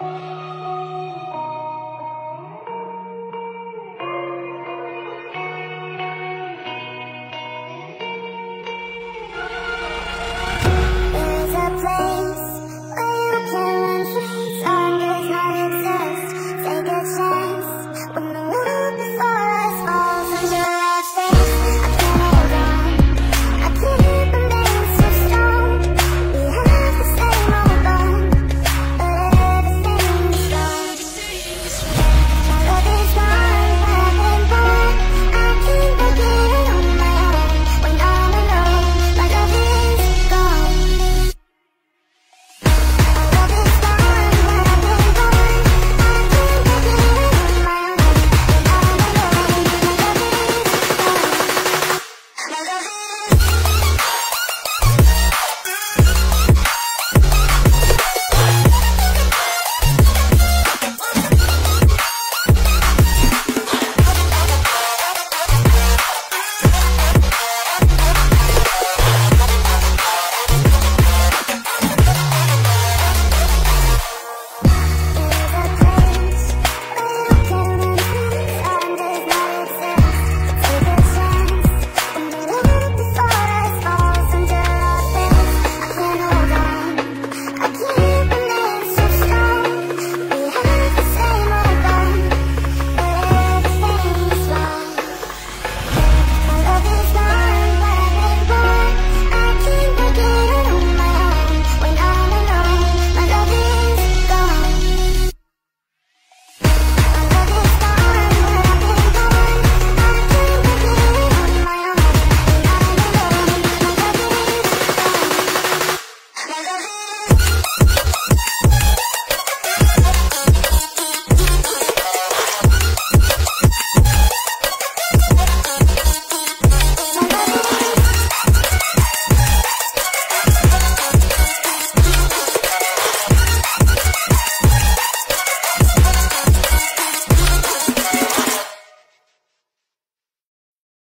うん。